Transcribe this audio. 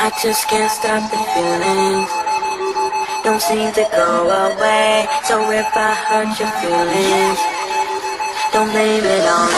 I just can't stop the feelings. Don't seem to go away. So if I hurt your feelings, don't blame it on